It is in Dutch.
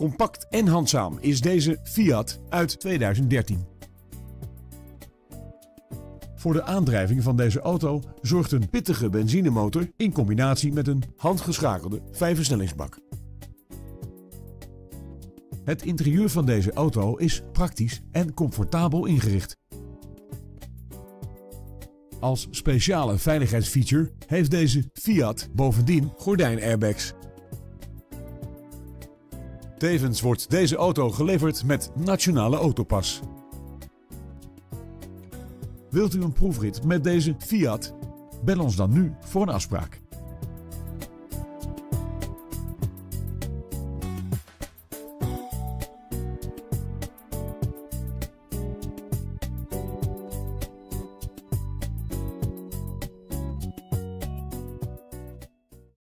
Compact en handzaam is deze Fiat uit 2013. Voor de aandrijving van deze auto zorgt een pittige benzinemotor in combinatie met een handgeschakelde vijfversnellingsbak. Het interieur van deze auto is praktisch en comfortabel ingericht. Als speciale veiligheidsfeature heeft deze Fiat bovendien gordijnairbags. Tevens wordt deze auto geleverd met nationale autopas. Wilt u een proefrit met deze Fiat? Bel ons dan nu voor een afspraak.